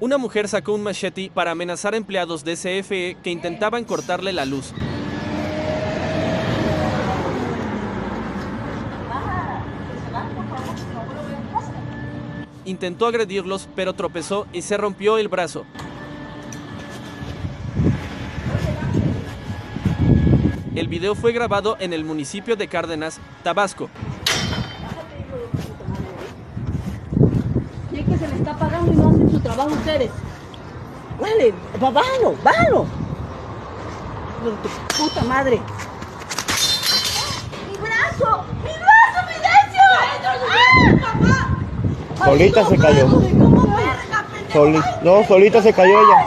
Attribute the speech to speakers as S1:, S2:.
S1: Una mujer sacó un machete para amenazar a empleados de CFE que intentaban cortarle la luz. Intentó agredirlos, pero tropezó y se rompió el brazo. El video fue grabado en el municipio de Cárdenas, Tabasco.
S2: Trabajo ustedes. Vale, va- bájalo, bájalo. De tu puta madre. ¡Mi brazo! ¡Mi brazo, mi derecho! ¡Ah, papá!
S3: Solita se cayó. Soli- no, solita se cayó ella.